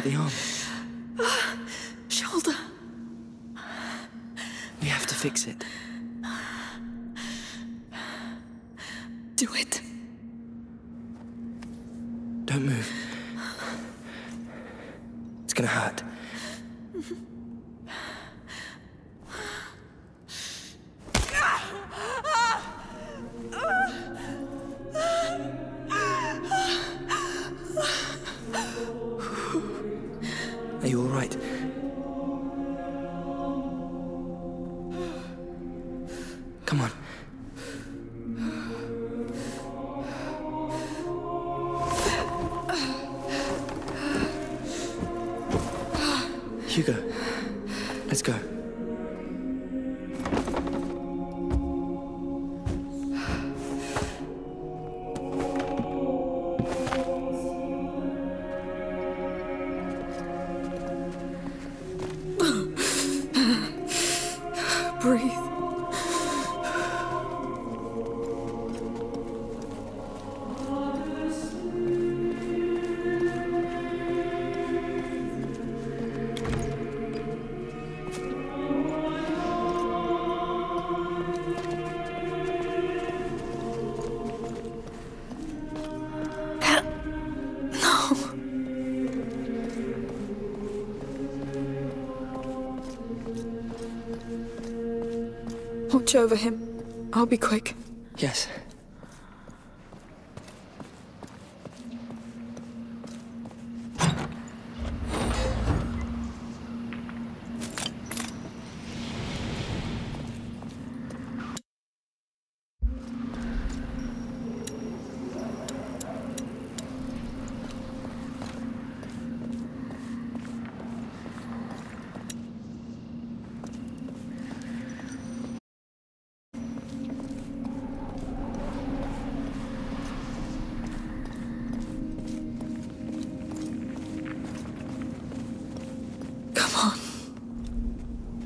The arm? Shoulder. We have to fix it. Do it. Don't move. It's gonna hurt. Watch over him. I'll be quick. Yes.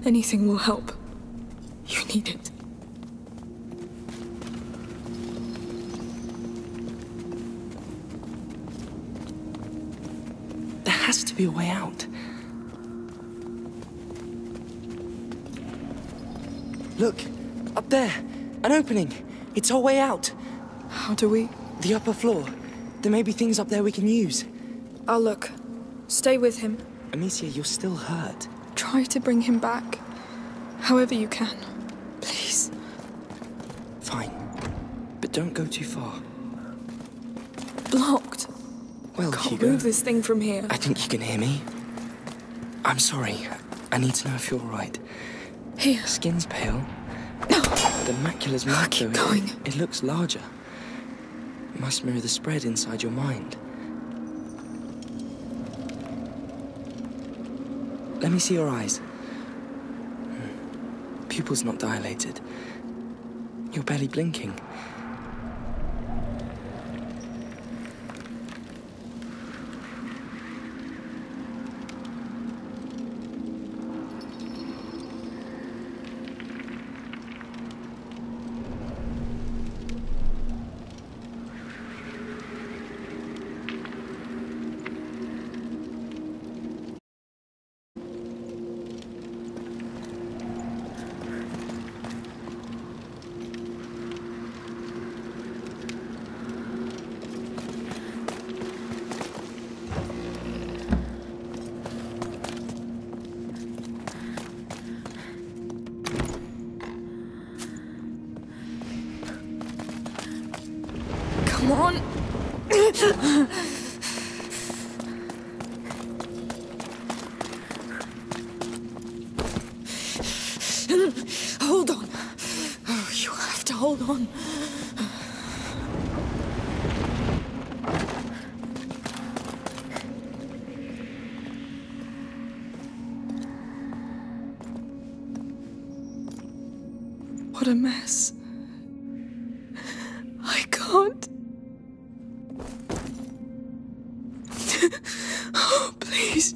Anything will help. You need it. There has to be a way out. Look, up there, an opening. It's our way out. How do we? The upper floor. There may be things up there we can use. I'll look. Stay with him. Amicia, you're still hurt. Try to bring him back. However you can. Please. Fine. But don't go too far. Blocked. Well, Can't Hugo, move this thing from here. I think you can hear me. I'm sorry. I need to know if you're all right. Here. Skin's pale. No. The macula's marked, Keep though. going. It, it looks larger. Must mirror the spread inside your mind. Let me see your eyes. Pupils not dilated. You're barely blinking. What a mess. I can't. oh, please.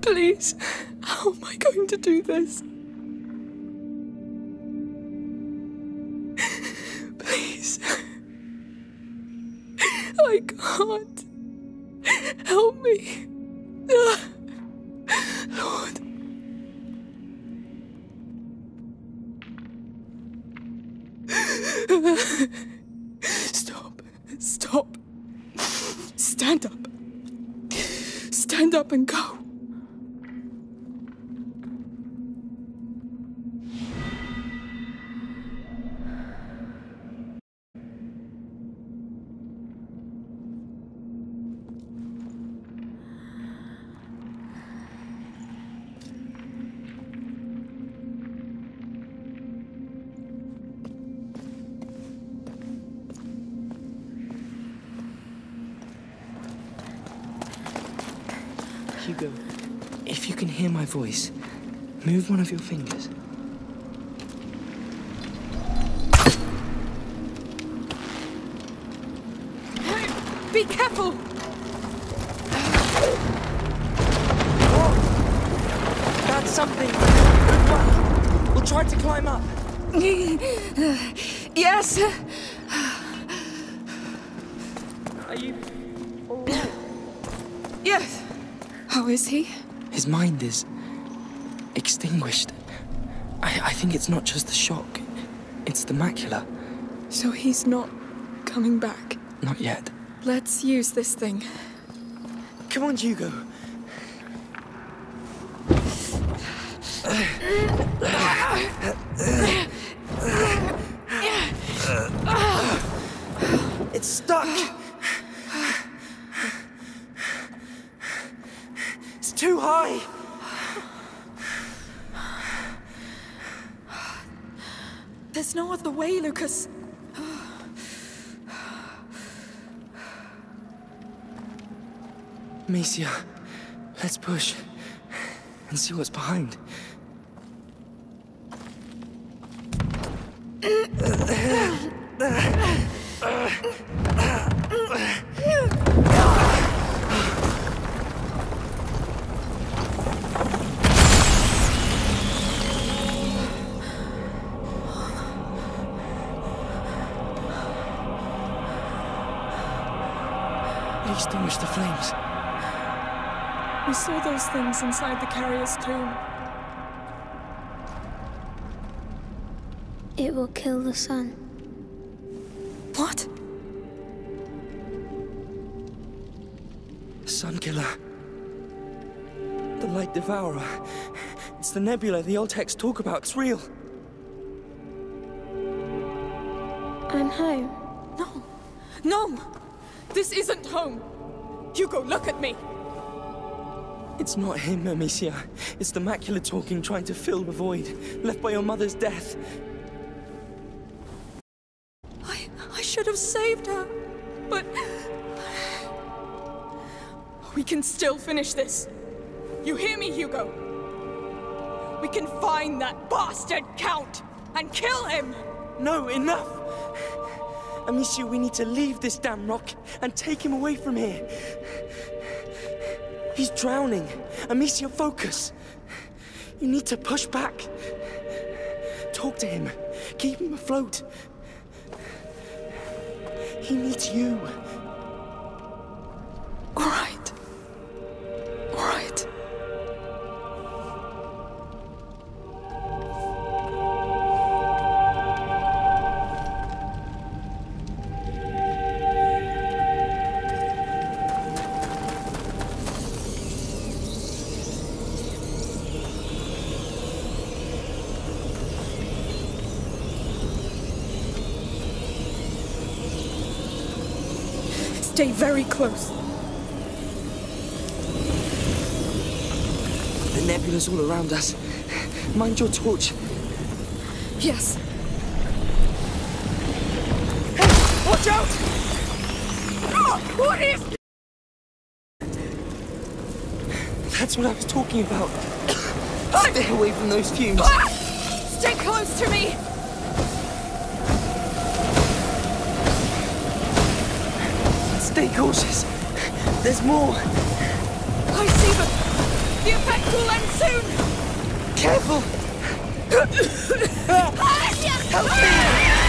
Please. How am I going to do this? Voice, move one of your fingers. Be careful! That's something. Good. We'll try to climb up. yes! Are you all right? Yes. How is he? His mind is extinguished. I, I think it's not just the shock. It's the macula. So he's not coming back. Not yet. Let's use this thing. Come on, Hugo. It's stuck. It's too high. There's no other way, Lucas. Amicia, let's push and see what's behind. We saw those things inside the carrier's tomb. It will kill the sun. What? The Sun Killer. The Light Devourer. It's the nebula the old texts talk about. It's real. I'm home. No. No! This isn't home! Hugo, look at me! It's not him, Amicia. It's the macula talking, trying to fill the void left by your mother's death. I, I should have saved her. But. We can still finish this. You hear me, Hugo? We can find that bastard Count and kill him! No, enough! Amicia, we need to leave this damn rock and take him away from here. He's drowning. Amicia, focus. You need to push back. Talk to him. Keep him afloat. He needs you. All right. Very close. The nebula's all around us. Mind your torch. Yes. Watch out! Ah, what is. That's what I was talking about. Stay away from those fumes. Ah! Stay close to me! Stay cautious. There's more. I see them! The effect will end soon! Careful! Help me!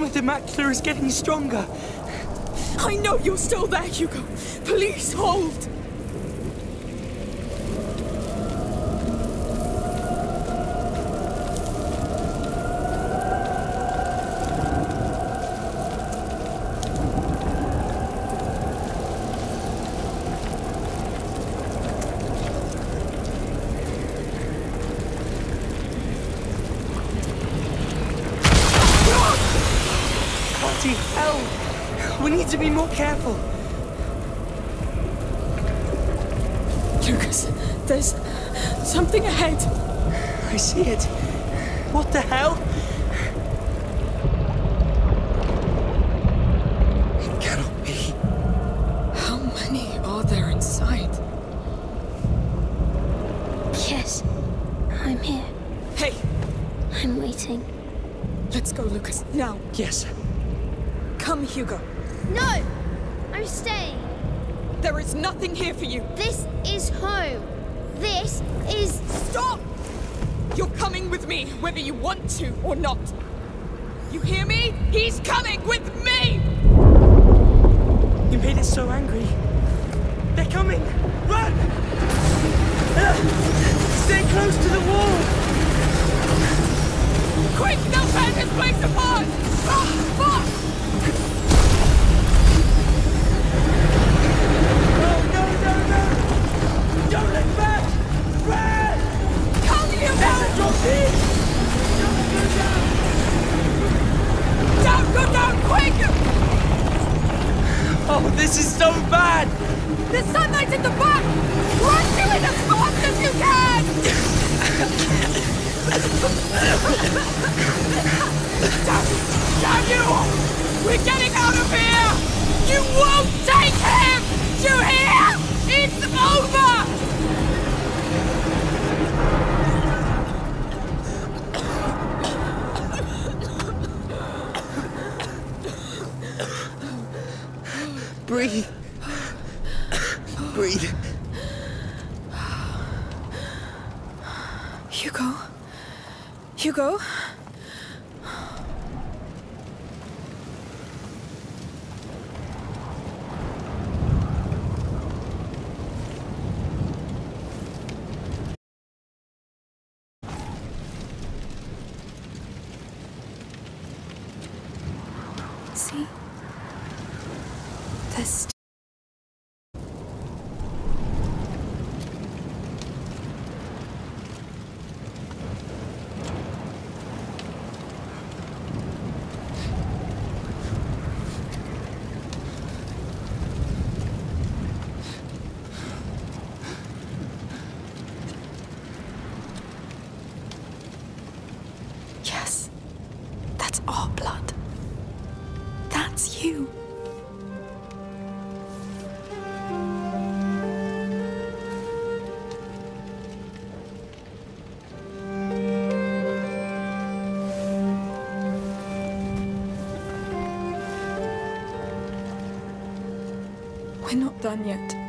With the Macula is getting stronger. I know you're still there, Hugo. Please hold. Is nothing here for you. This is home. This is. Stop! You're coming with me, whether you want to or not. You hear me? He's coming with me! You made it so angry. They're coming! Run! Stay close to the wall! Quick, they'll tear this place apart! Ah, fuck! Don't go down! Quick! Oh, this is so bad! The sunlight's in the back! Run it as fast as you can! We're getting out of here! You won't take him! You hear? It's over! Breathe. Breathe. Hugo? Hugo?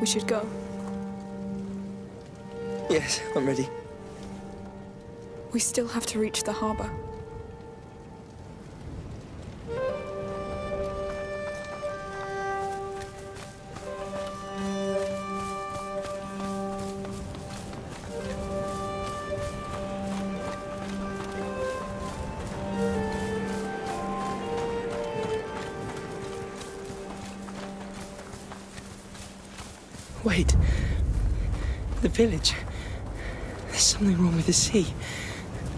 We should go. Yes, I'm ready. We still have to reach the harbor. Village. There's something wrong with the sea.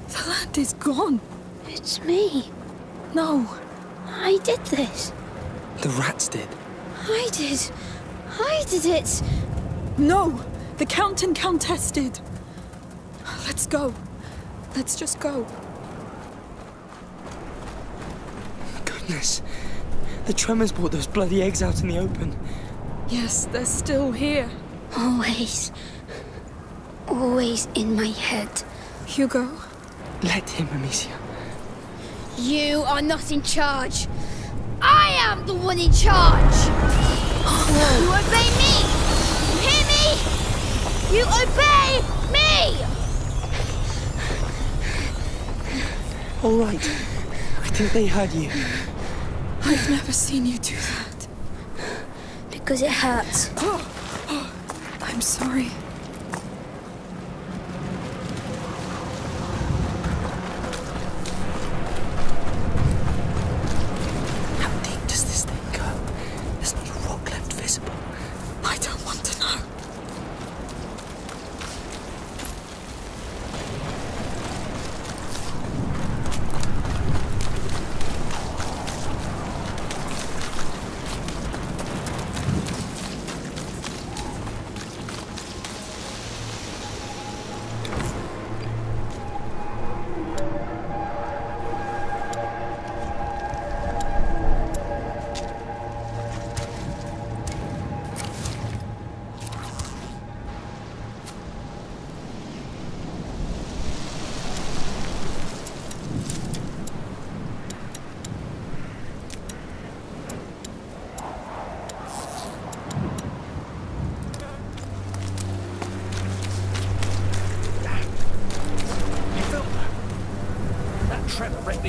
The land is gone. It's me. No. I did this. The rats did. I did. I did it. No! The Count and Countess did. Let's go. Let's just go. Goodness. The tremors brought those bloody eggs out in the open. Yes, they're still here. Always. Always in my head. Hugo, Let him, Amicia. You are not in charge. I am the one in charge. Oh. You obey me. You hear me? You obey me. All right. I think they heard you. I've never seen you do that. Because it hurts. I'm sorry.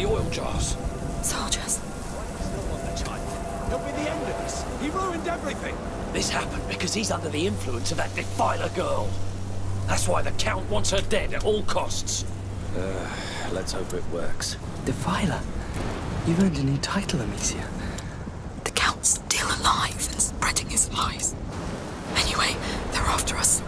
The oil jars. Soldiers. Still on the tight. He'll be the end of this. He ruined everything. This happened because he's under the influence of that defiler girl. That's why the Count wants her dead at all costs. Uh, Let's hope it works. Defiler. You've earned a new title, Amicia. The Count's still alive and spreading his lies. Anyway, they're after us.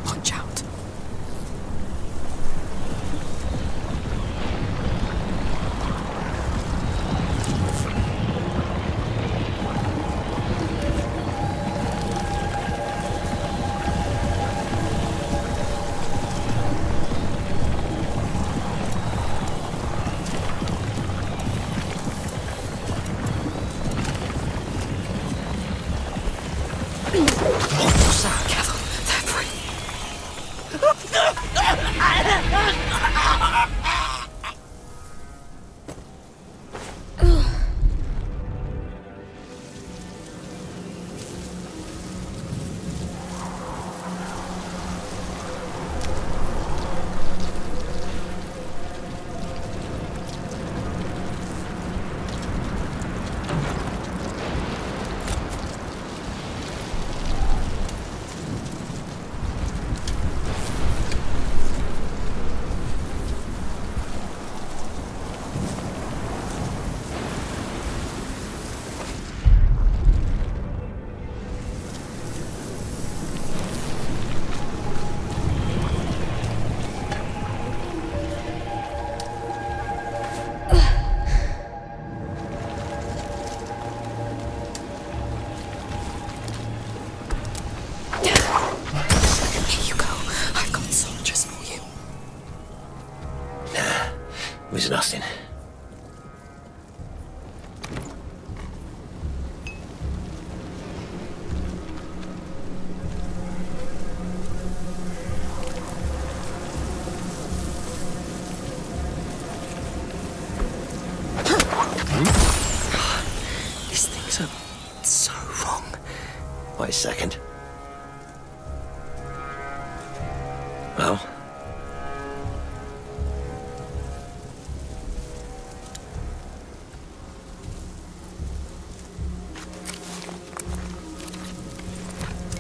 Well,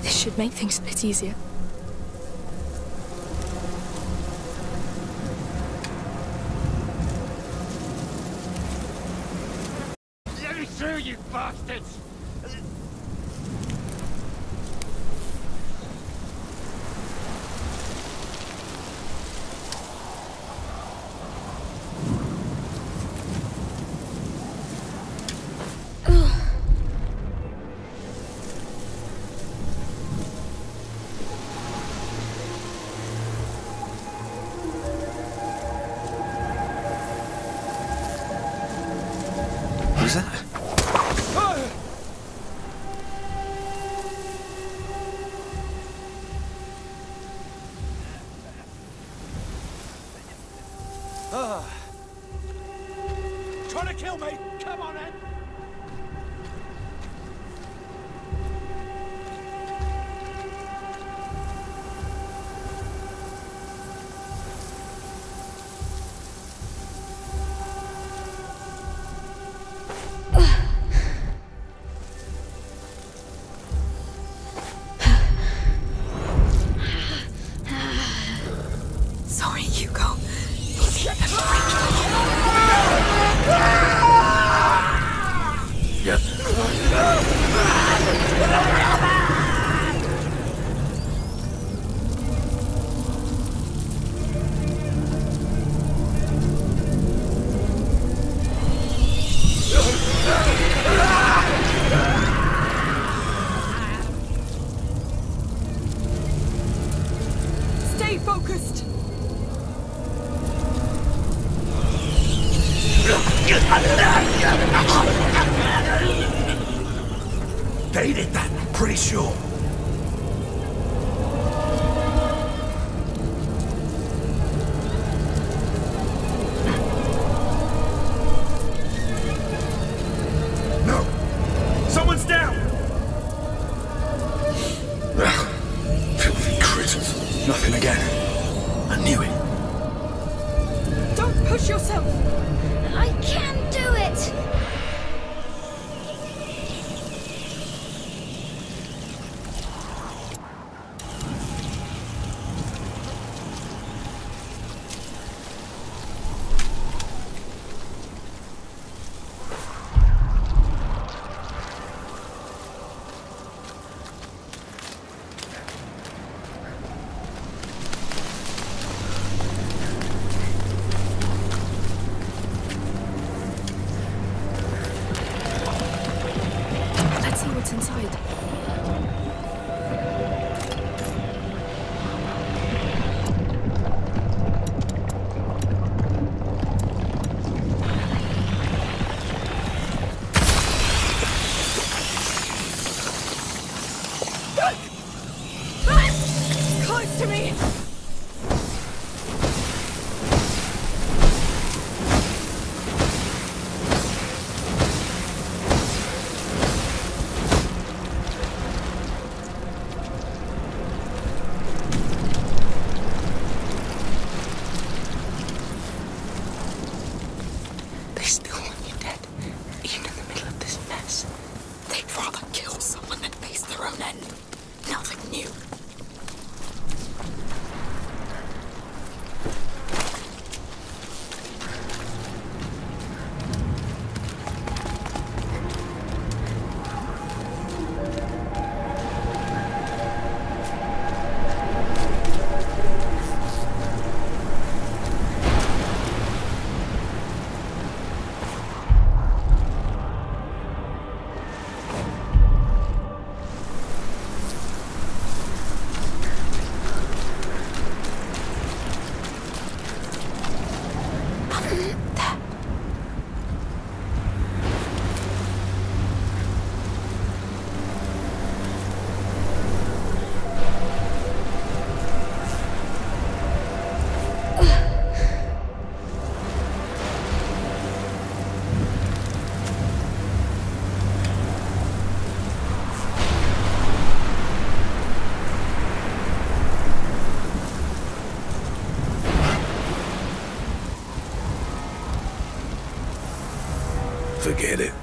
This should make things a bit easier. Nothing again. I knew it. Don't push yourself. I can't. forget it.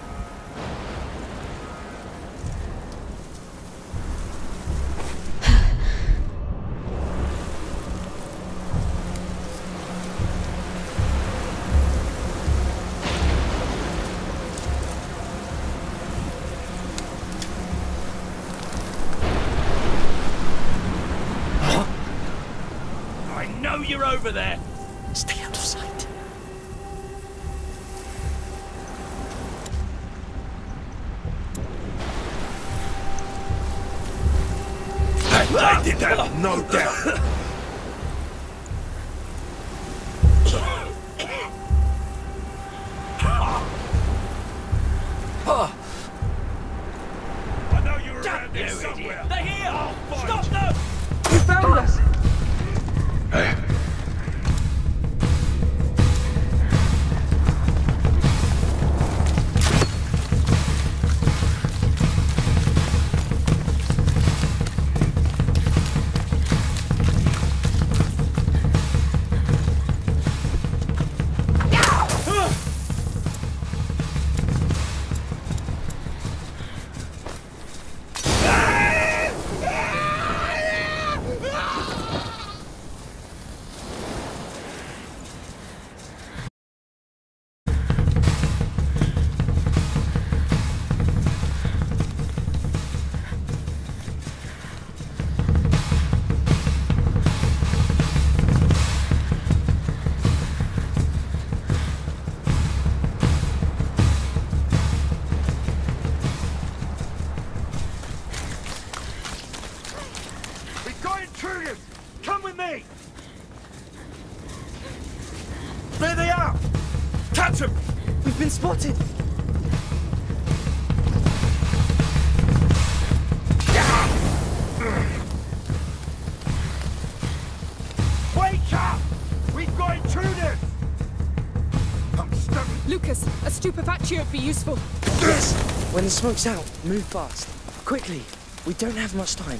Stupefactio would be useful. Yes! When the smoke's out, move fast. Quickly. We don't have much time.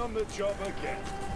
On the job again.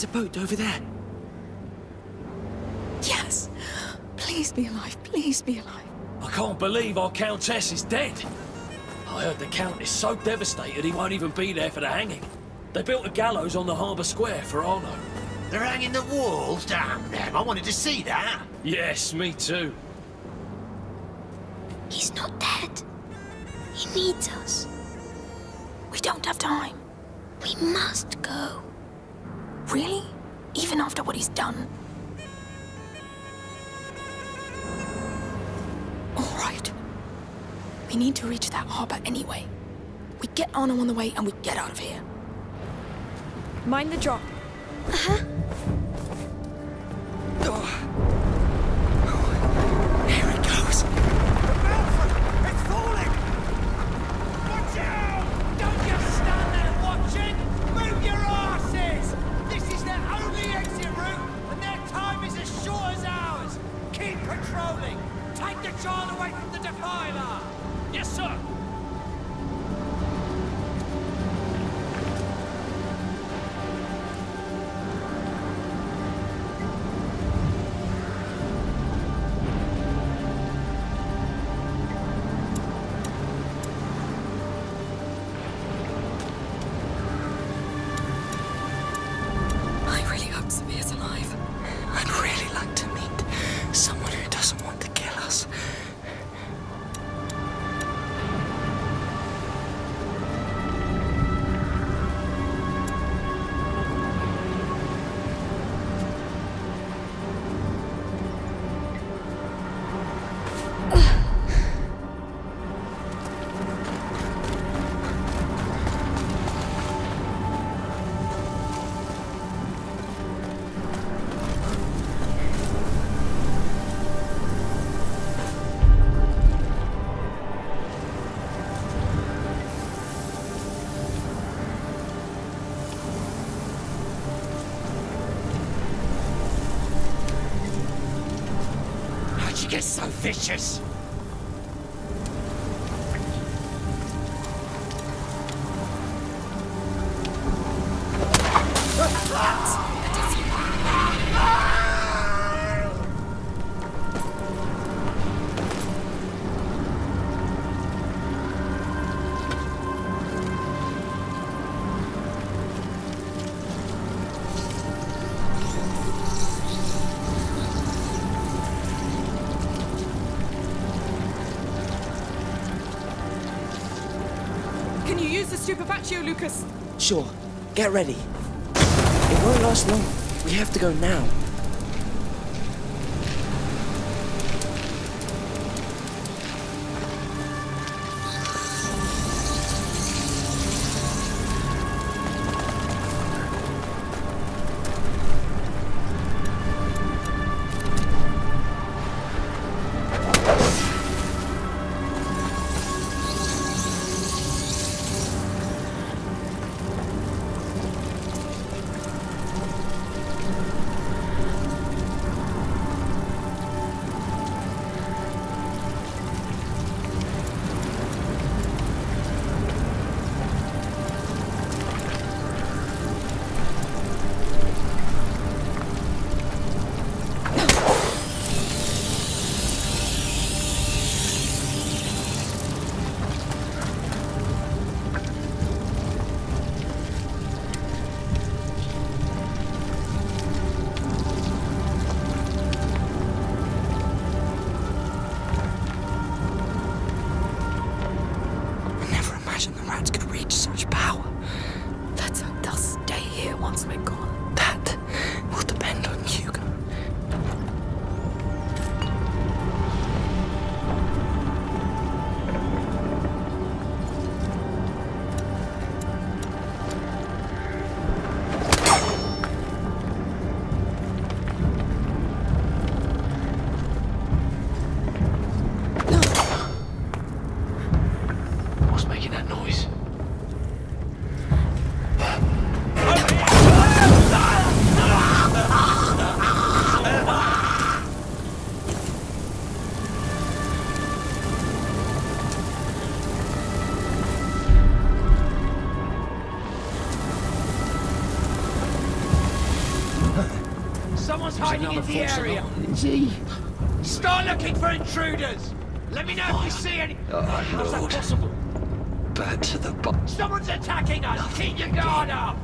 There's a boat over there. Yes. Please be alive. Please be alive. I can't believe our Countess is dead. I heard the Count is so devastated he won't even be there for the hanging. They built a gallows on the harbour square for Arnaud. They're hanging the walls? Damn them, I wanted to see that. Yes, me too. He's not dead. He needs us. We don't have time. We must he's done? All right. We need to reach that harbor anyway. We get Arnaud on the way and we get out of here. Mind the drop. Here vicious. Lucas? Sure. Get ready. It won't last long. We have to go now. Hiding in the area. Is he? Start looking for intruders. Let me know if you see any. Oh, How's that possible? Bad to the bu- Someone's attacking us. Keep your guard up.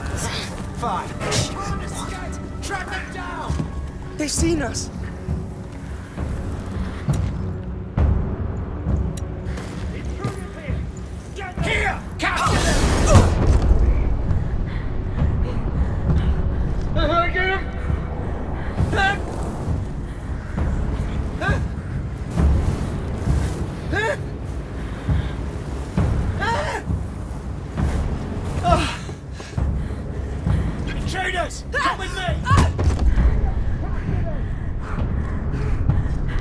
Five. Trap them down! They've seen us! this! Come with me! Ah!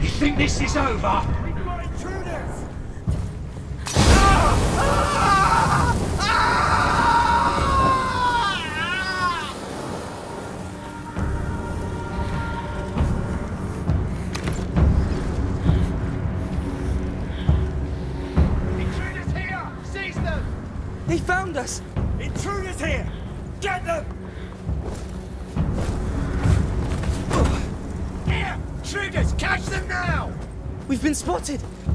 You think this is over? We've been spotted!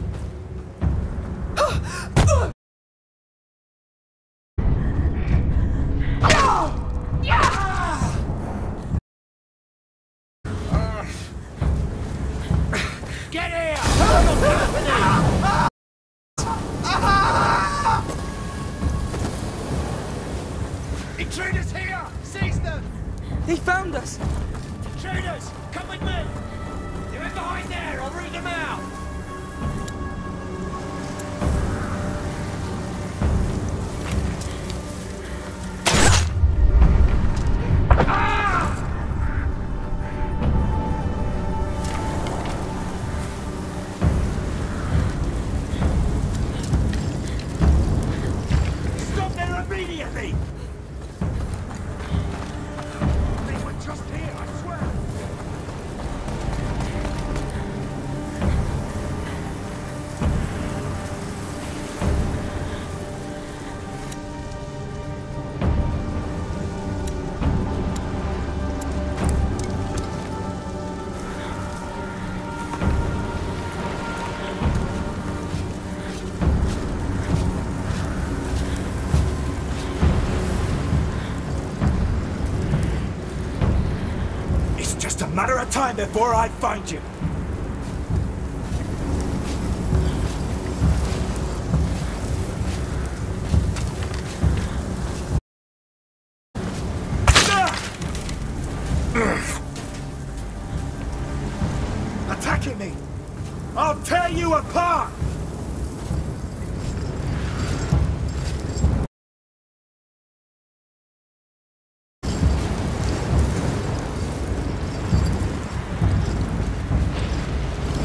time before I find you.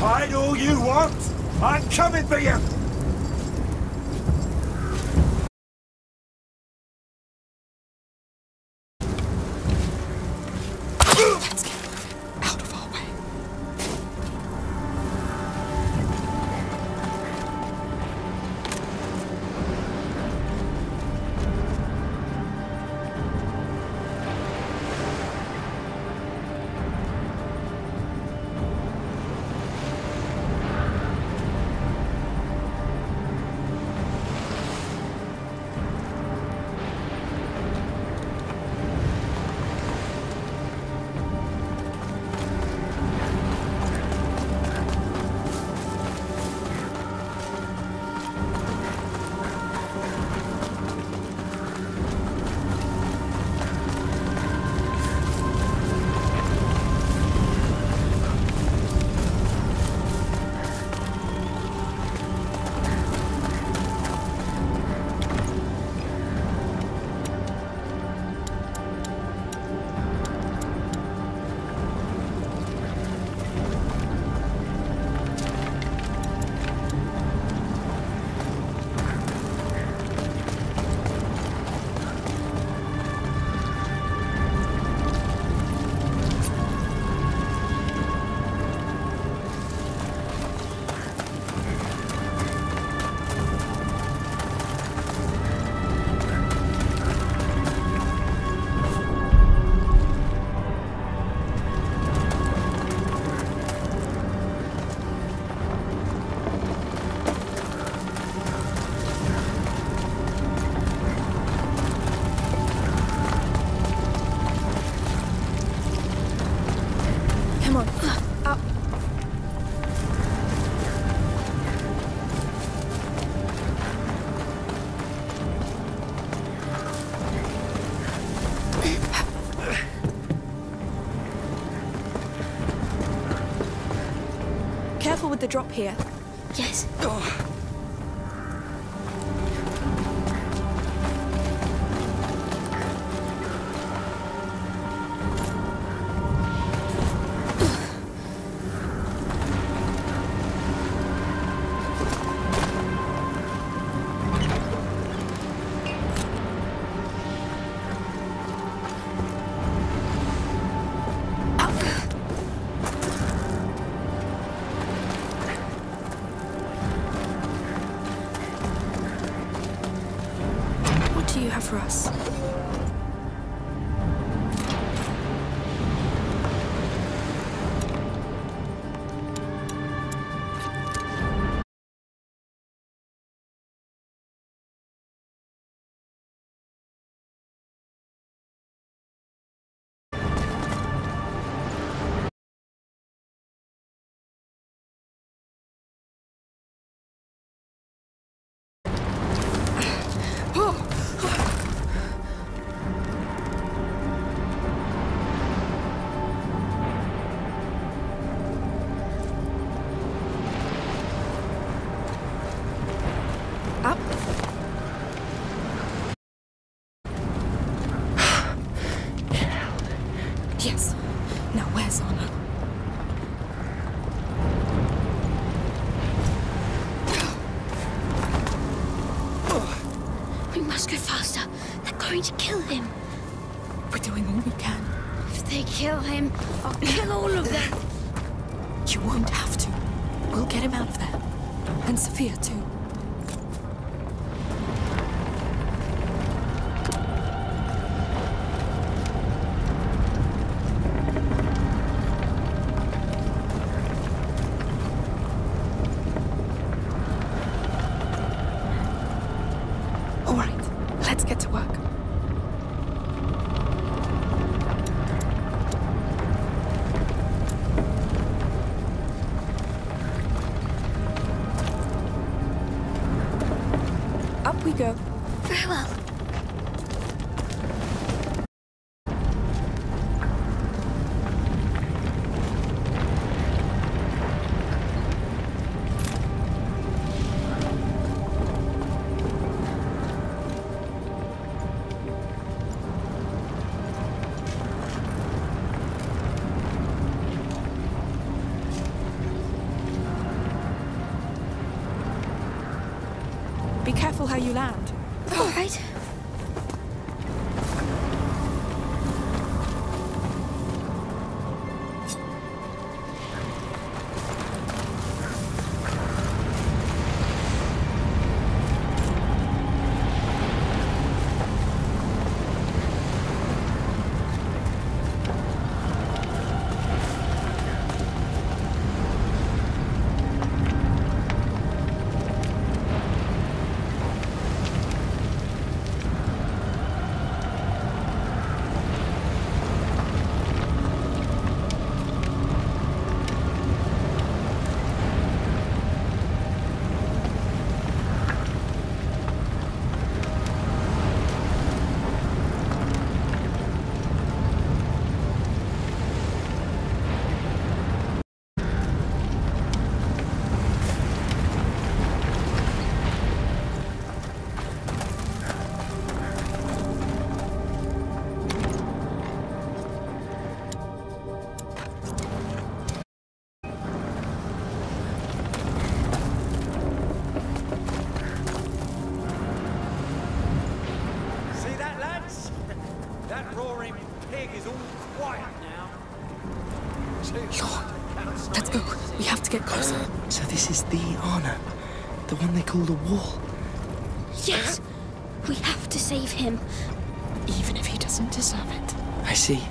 Hide all you want. I'm coming for you. with the drop here. Yes. Oh. for us. to kill him. We're doing all we can. If they kill him, I'll kill all of them. You won't have to. We'll get him out of there. And Sophia, too. how you land. All right. see.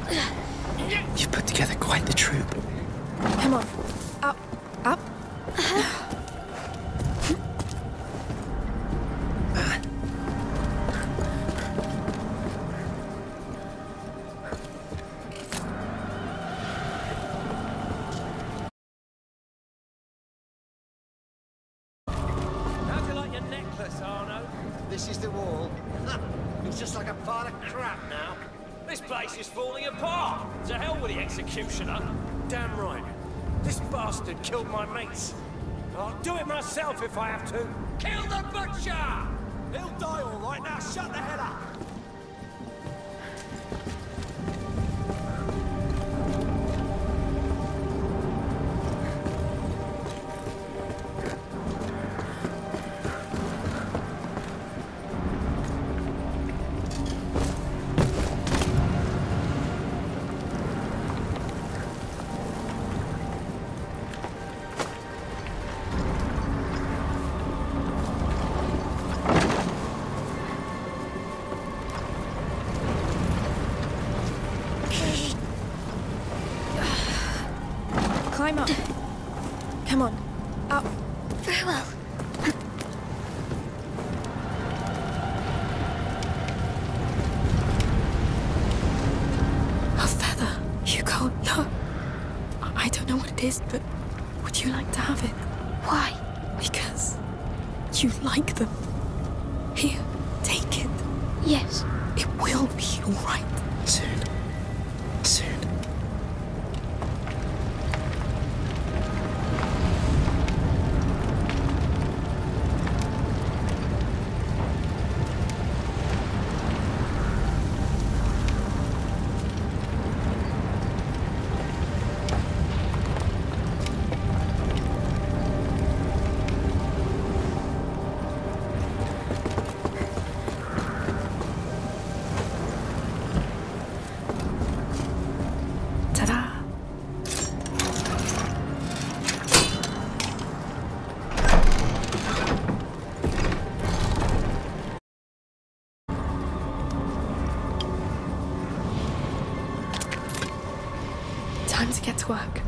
Work.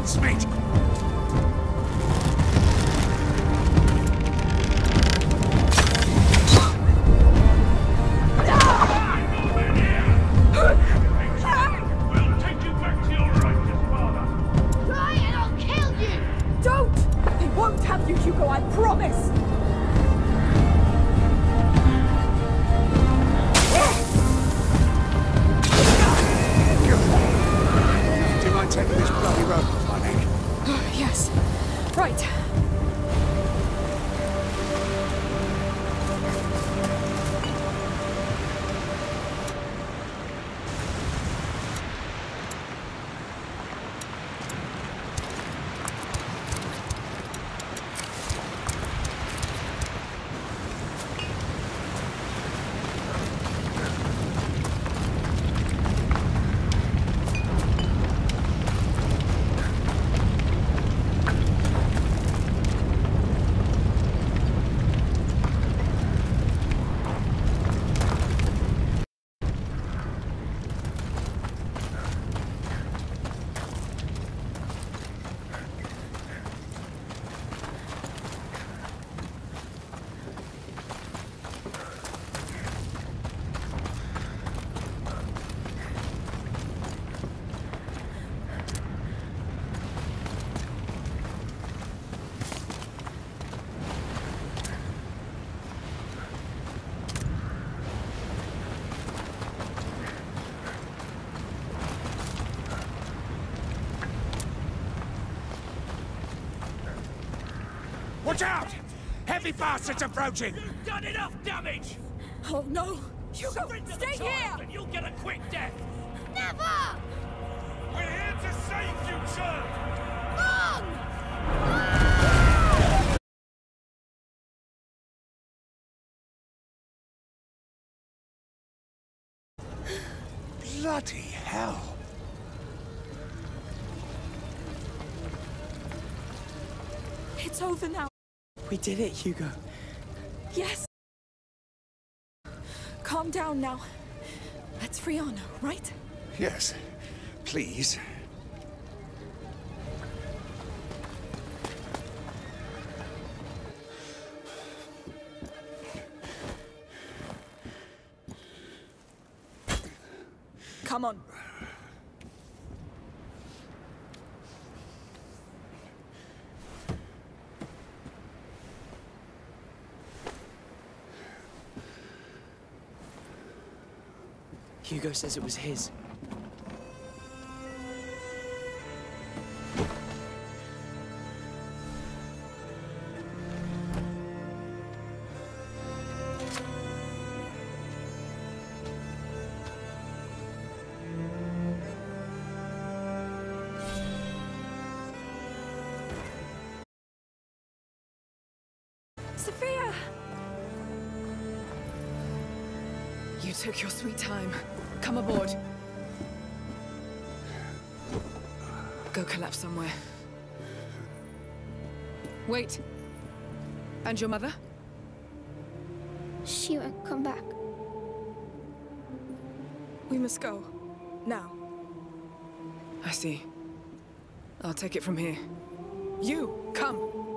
Mincemeat! Watch out! Heavy bastards approaching! You've done enough damage! Oh no! We did it, Hugo. Yes. Calm down now. That's Friano, right? Yes, please. Come on. Says it was his. Wait. And your mother? She won't come back. We must go. Now. I see. I'll take it from here. You, come!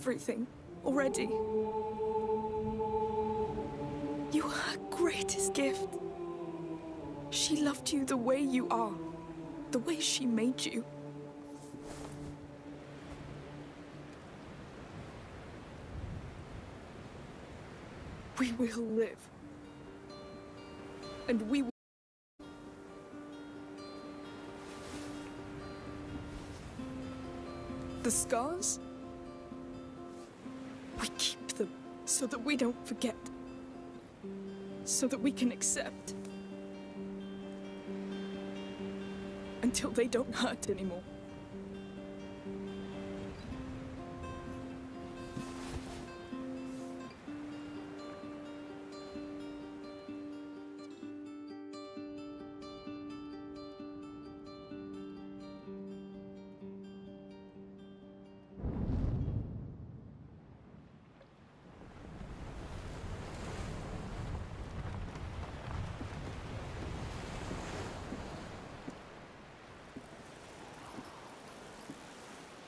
Everything already. You are her greatest gift. She loved you the way you are, the way she made you. We will live. And we will. The scars? We keep them so that we don't forget. So that we can accept. Until they don't hurt anymore.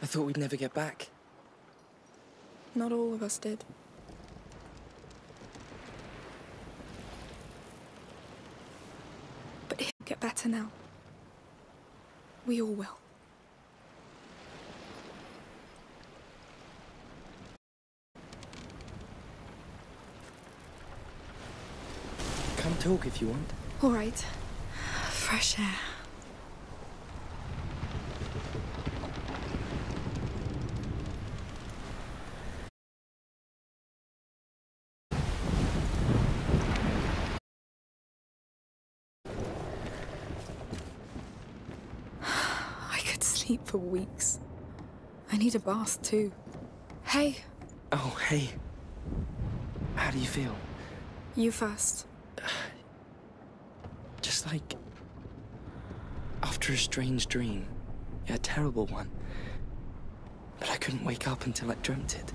I thought we'd never get back. Not all of us did. But he'll get better now. We all will. Come talk if you want. All right. Fresh air. I could sleep for weeks. I need a bath too. Hey, Oh, hey. How do you feel? you first. Just like. After a strange dream. A terrible one. But I couldn't wake up until I dreamt it.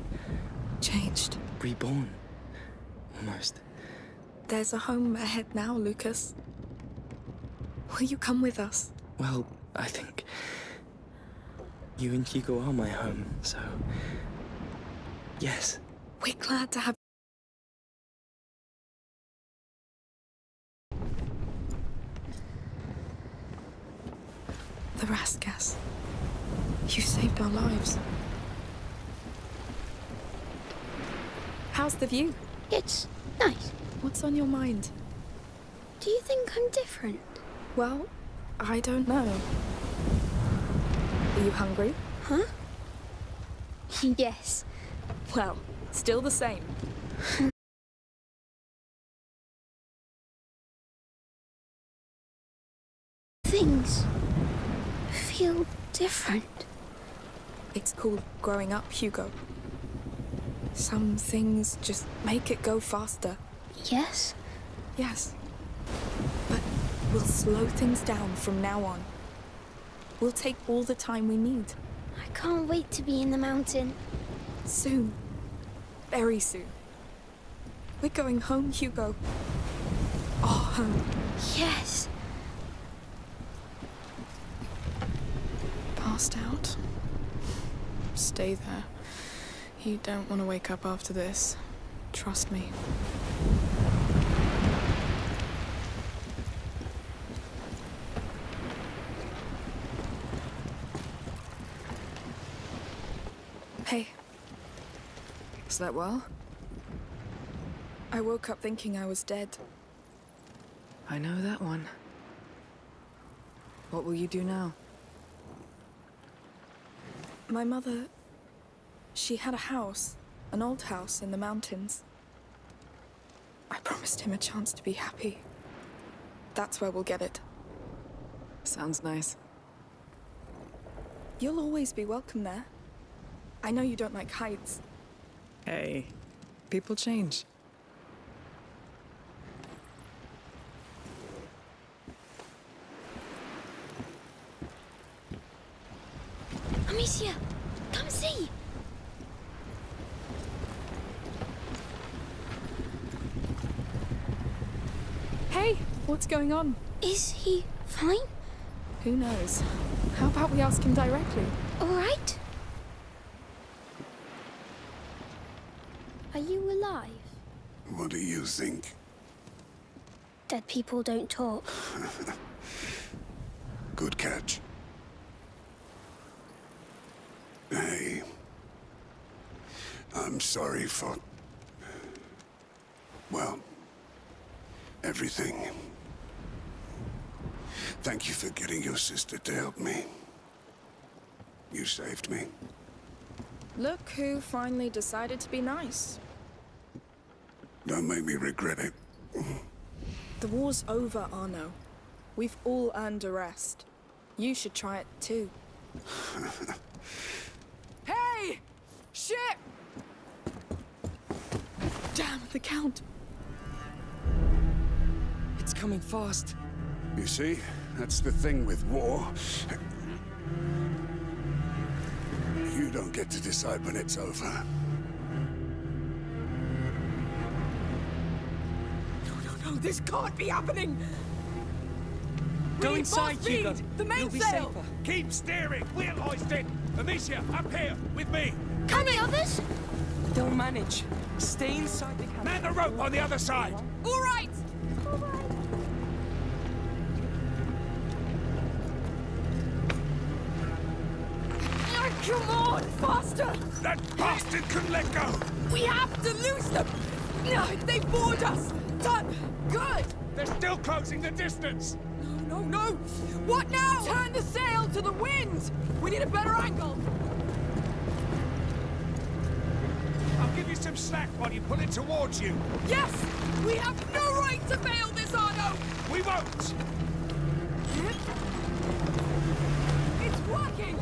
Changed. Reborn. Almost. There's a home ahead now, Lucas. Will you come with us? Well, I think. You and Hugo are my home, so. Yes. We're glad to have. The Raskas. You saved our lives. How's the view? It's nice. What's on your mind? Do you think I'm different? Well, I don't know. Are you hungry? Huh? yes. Well, still the same. Things feel different. It's called growing up, Hugo. Some things just make it go faster. Yes? Yes. But we'll slow things down from now on. We'll take all the time we need. I can't wait to be in the mountain. Soon. Very soon. We're going home, Hugo. Our home. Yes. Passed out? Stay there. You don't want to wake up after this. Trust me. Hey. Slept well? I woke up thinking I was dead. I know that one. What will you do now? My mother. She had a house, an old house in the mountains. I promised him a chance to be happy. That's where we'll get it. Sounds nice. You'll always be welcome there. I know you don't like heights. Hey, people change. Amicia, come see. Hey, what's going on? Is he fine? Who knows? How about we ask him directly? All right? Are you alive? What do you think? Dead people don't talk. Good catch. Hey. I'm sorry for. Well, everything. Thank you for getting your sister to help me. You saved me. Look who finally decided to be nice. Don't make me regret it. The war's over, Arnaud. We've all earned a rest. You should try it too. Hey! Shit! Damn, the Count. It's coming fast. You see, that's the thing with war. You don't get to decide when it's over. This can't be happening! Go inside, Hugo. The You'll be mainsail! safer. Keep steering. We'll hoist it. Amicia, up here with me. Come the others? They'll manage. Stay inside the cabin. Man the rope on the other side. All right! Oh, come on, faster! That bastard couldn't let go. We have to lose them! No, they board us! Done! Good! They're still closing the distance. No, no, no! What now? Turn the sail to the wind! We need a better angle! I'll give you some slack while you pull it towards you. Yes! We have no right to fail this, Arnaud! We won't. It's working!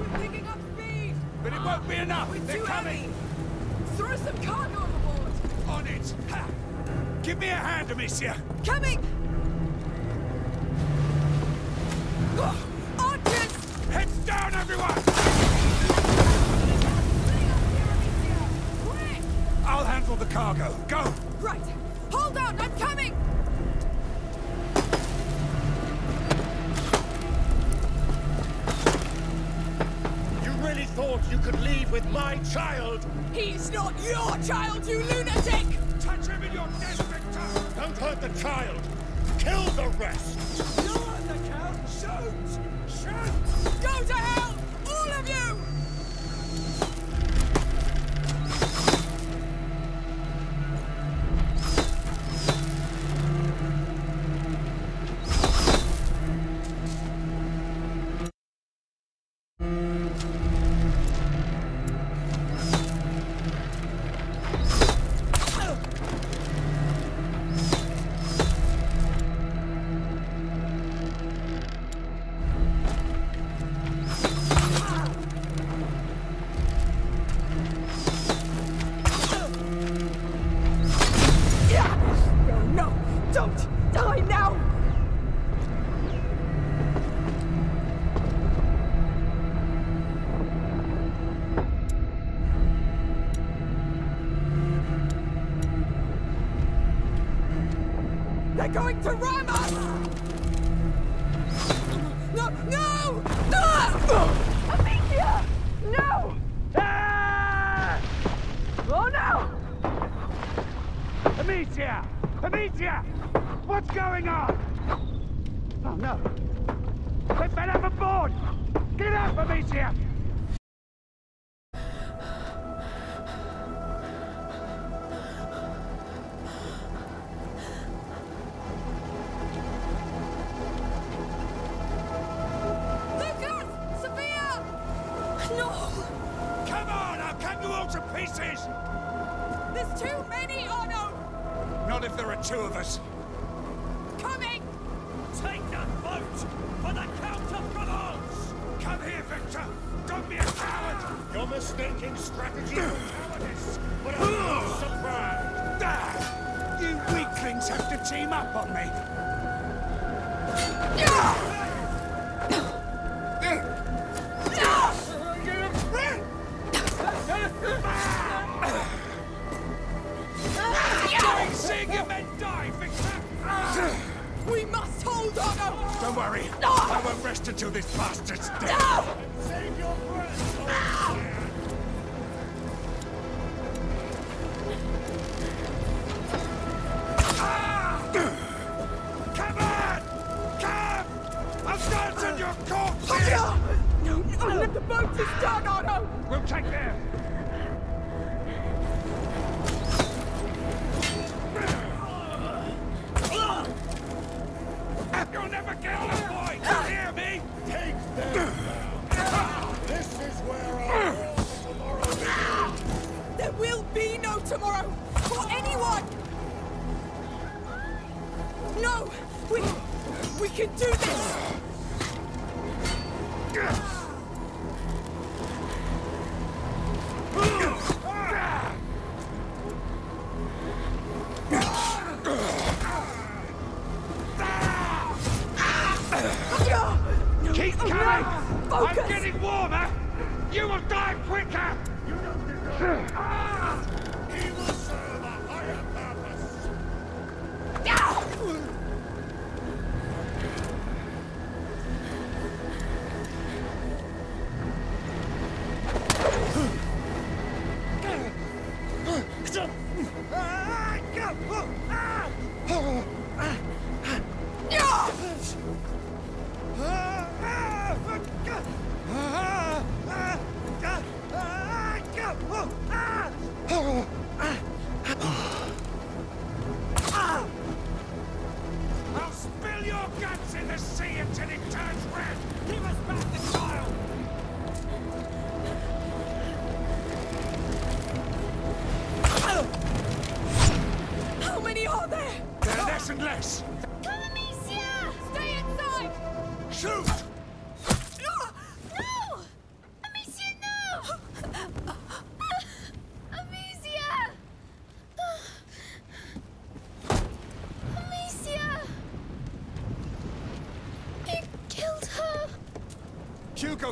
We're picking up speed! But it won't be enough. We're They're too coming. heavy! Throw some cargo overboard! On it. Ha. Give me a hand, Amicia. Coming! Archers! Heads down, everyone. I'll handle the cargo. Go. Right! Hold on, I'm coming! You really thought you could leave with my child? He's not your child, you lunatic! To ram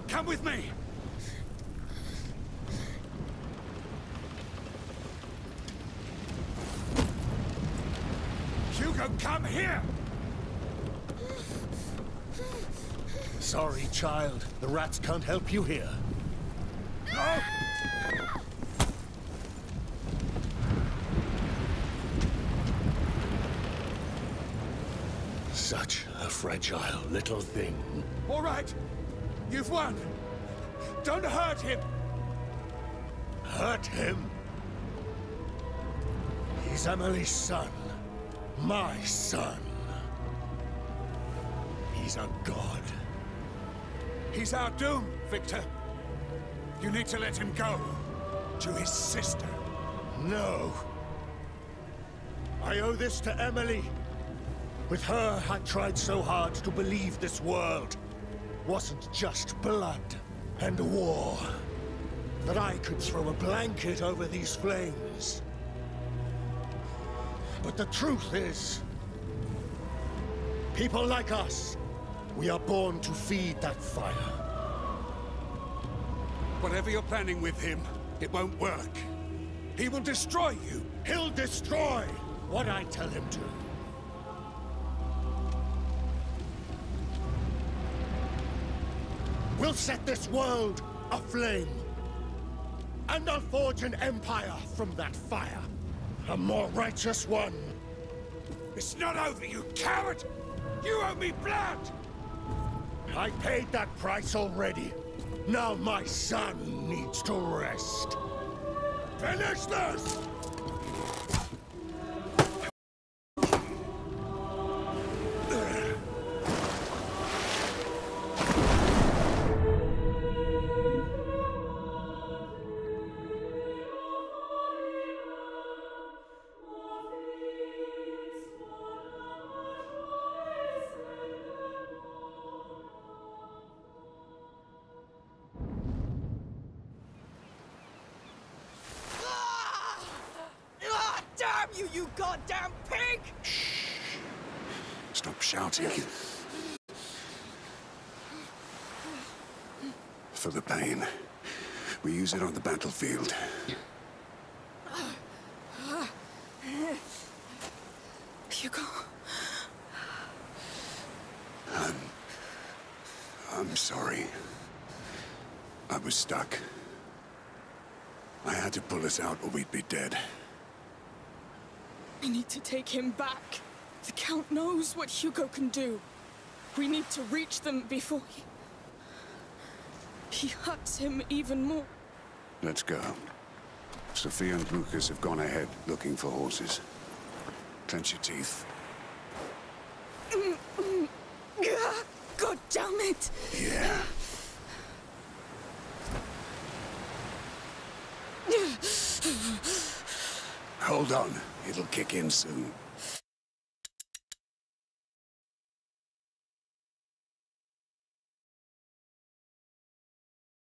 come with me! Hugo, come here! Sorry, child. The rats can't help you here. No! Such a fragile little thing. All right! Don't hurt him! Hurt him? He's Emily's son. My son. He's a god. He's our doom, Victor. You need to let him go. To his sister. No. I owe this to Emily. With her, I tried so hard to believe this world wasn't just blood and war. That I could throw a blanket over these flames. But the truth is, people like us, we are born to feed that fire. Whatever you're planning with him, it won't work. He will destroy you. He'll destroy what I tell him to. We'll set this world aflame. And I'll forge an empire from that fire. A more righteous one. It's not over, you coward! You owe me blood! I paid that price already. Now my son needs to rest. Finish this! It on the battlefield. Hugo. I'm... I'm sorry. I was stuck. I had to pull us out or we'd be dead. We need to take him back. The Count knows what Hugo can do. We need to reach them before he... He hurts him even more. Let's go. Sophia and Lucas have gone ahead looking for horses. Clench your teeth. God damn it! Yeah. Hold on. It'll kick in soon.